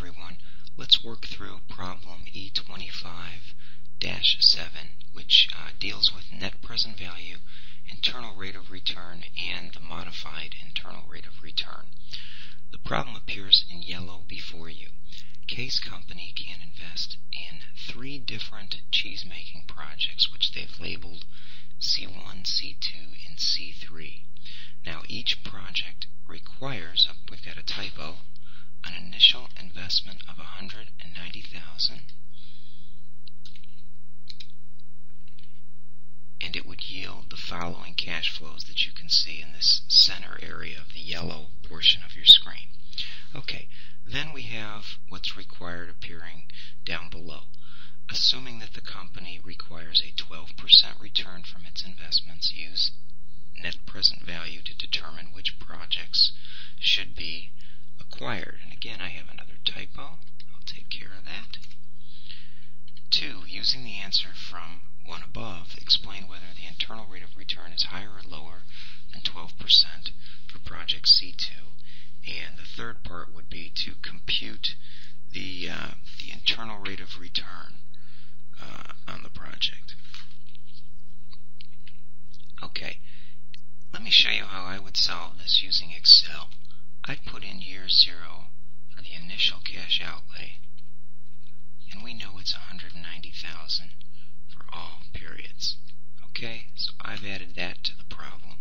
everyone. Let's work through problem E25-7, which uh, deals with net present value, internal rate of return, and the modified internal rate of return. The problem appears in yellow before you. Case Company can invest in three different cheese-making projects, which they've labeled C1, C2, and C3. Now each project requires, we've got a typo, initial investment of 190,000 and it would yield the following cash flows that you can see in this center area of the yellow portion of your screen. Okay, then we have what's required appearing down below. Assuming that the company requires a 12% return from its investments, use net present value to determine which projects should be acquired. Again, I have another typo. I'll take care of that. Two, using the answer from one above, explain whether the internal rate of return is higher or lower than 12% for project C2. And the third part would be to compute the, uh, the internal rate of return uh, on the project. Okay, let me show you how I would solve this using Excel. I'd put in year zero for the initial outlay, and we know it's 190,000 for all periods. Okay, so I've added that to the problem.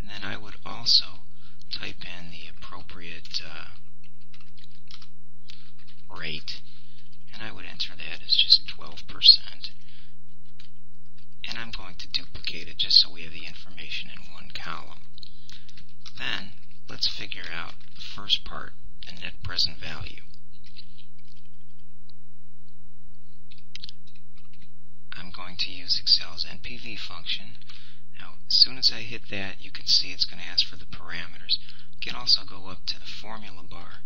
And then I would also type in the appropriate uh, rate, and I would enter that as just 12%. And I'm going to duplicate it just so we have the information in one column. Then, let's figure out the first part, the net present value. I'm going to use Excel's NPV function. Now, as soon as I hit that, you can see it's going to ask for the parameters. You can also go up to the formula bar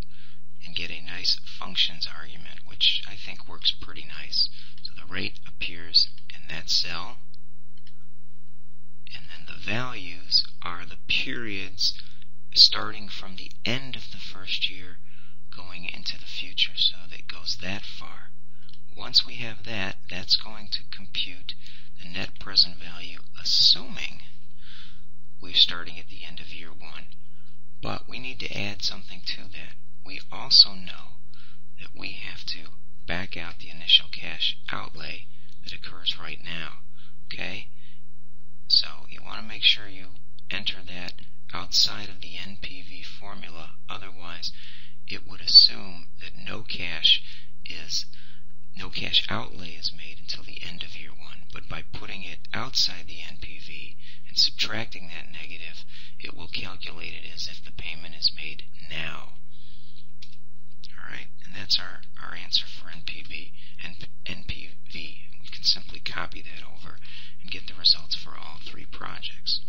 and get a nice functions argument, which I think works pretty nice. So the rate appears in that cell, and then the values are the periods starting from the end of the first year going into the future, so that goes that far. Once we have that, that's going to compute the net present value, assuming we're starting at the end of year one. But we need to add something to that. We also know that we have to back out the initial cash outlay that occurs right now. Okay? So you want to make sure you enter that outside of the NPV formula. Otherwise, it would assume that no cash is no cash outlay is made until the end of year one. But by putting it outside the NPV and subtracting that negative, it will calculate it as if the payment is made now. Alright, and that's our, our answer for NPV and NPV. We can simply copy that over and get the results for all three projects.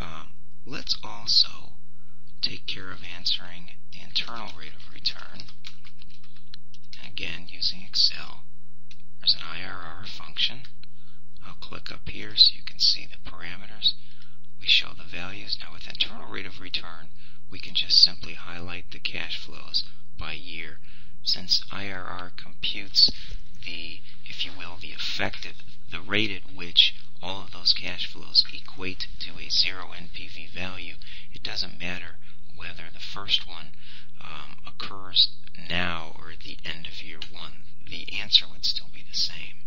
Um, let's also take care of answering the internal rate of return. Again, using Excel, there's an IRR function. I'll click up here so you can see the parameters. We show the values. Now with internal rate of return, we can just simply highlight the cash flows by year. Since IRR computes the, if you will, the effective, the rate at which all of those cash flows equate to a zero NPV value, it doesn't matter whether the first one um, occurs now or at the end of year one. The answer would still be the same.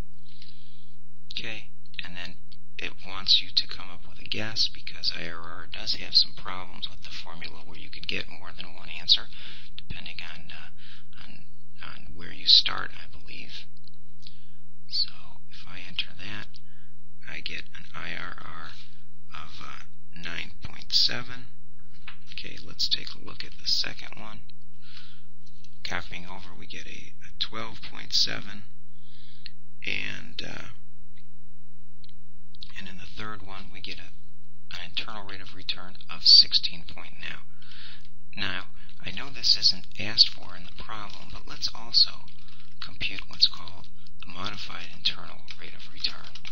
Okay, and then it wants you to come up with a guess because IRR does have some problems with the formula where you could get more than one answer depending on uh, on, on where you start, I believe. So if I enter that, I get an IRR of uh, 9.7. Okay, let's take a look at the second one. Copying over, we get a, a 12.7, and uh, and in the third one, we get a, an internal rate of return of 16 point now. Now, I know this isn't asked for in the problem, but let's also compute what's called the modified internal rate of return.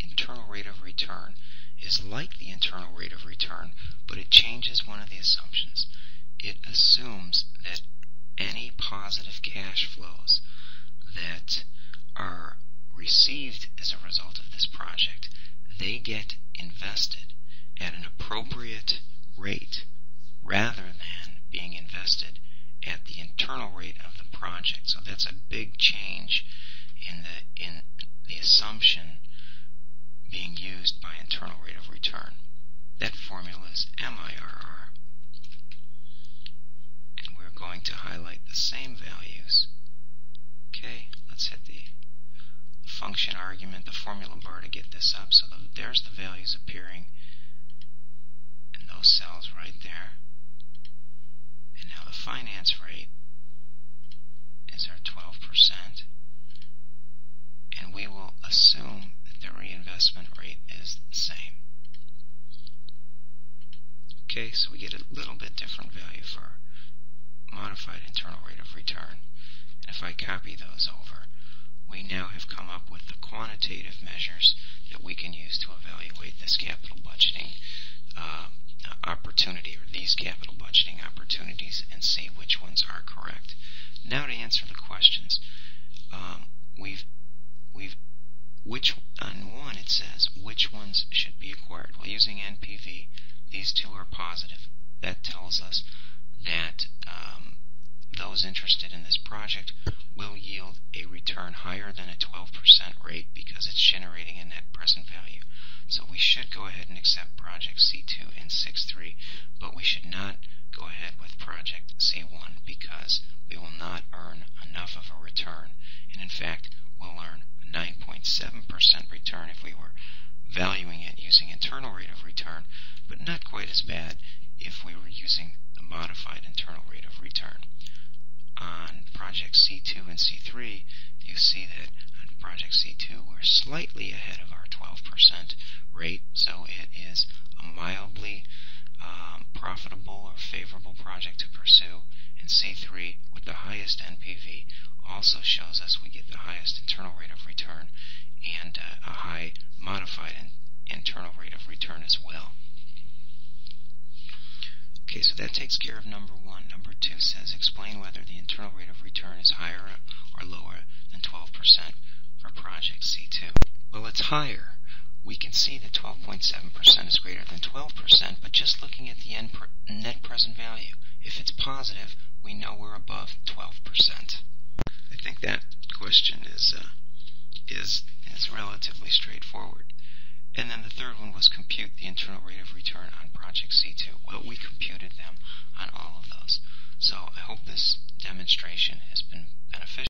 Internal rate of return is like the internal rate of return, but it changes one of the assumptions. It assumes that any positive cash flows that are received as a result of this project, they get invested at an appropriate rate rather than being invested at the internal rate of the project. So that's a big change in the in the assumption being used by internal rate of return. That formula is MIRR. And we're going to highlight the same values. Okay, let's hit the function argument, the formula bar to get this up. So there's the values appearing in those cells right there. And now the finance rate is our 12%. We will assume that the reinvestment rate is the same. Okay, so we get a little bit different value for modified internal rate of return. And if I copy those over, we now have come up with the quantitative measures that we can use to evaluate this capital budgeting uh, opportunity or these capital budgeting opportunities and see which ones are correct. Now to answer the questions, um, we've we've which on one it says should be acquired. Well, using NPV, these two are positive. That tells us that um, those interested in this project will yield a return higher than a 12% rate because it's generating a net present value. So we should go ahead and accept project C2 and 6.3, but we should not go ahead with project C1 because we will not earn enough of a return. And in fact, we'll earn a 9.7% return if we were valuing it using internal rate of return, but not quite as bad if we were using the modified internal rate of return. On project C2 and C3, you see that on project C2 we're slightly ahead of our 12% rate, so it is a mildly um, profitable or favorable project to pursue. And C3 with the highest NPV also shows us we get the highest internal rate of return and uh, a high modified in, internal rate of return as well. Okay, so that takes care of number one. Number two says explain whether the internal rate of return is higher or lower than 12% for project C2. Well, it's higher. We can see that 12.7% is greater than 12%, but just looking at the net present value, if it's positive, we know we're above 12%. I think that question is uh, is is relatively straightforward. And then the third one was compute the internal rate of return on project C2. Well, we computed them on all of those. So I hope this demonstration has been beneficial.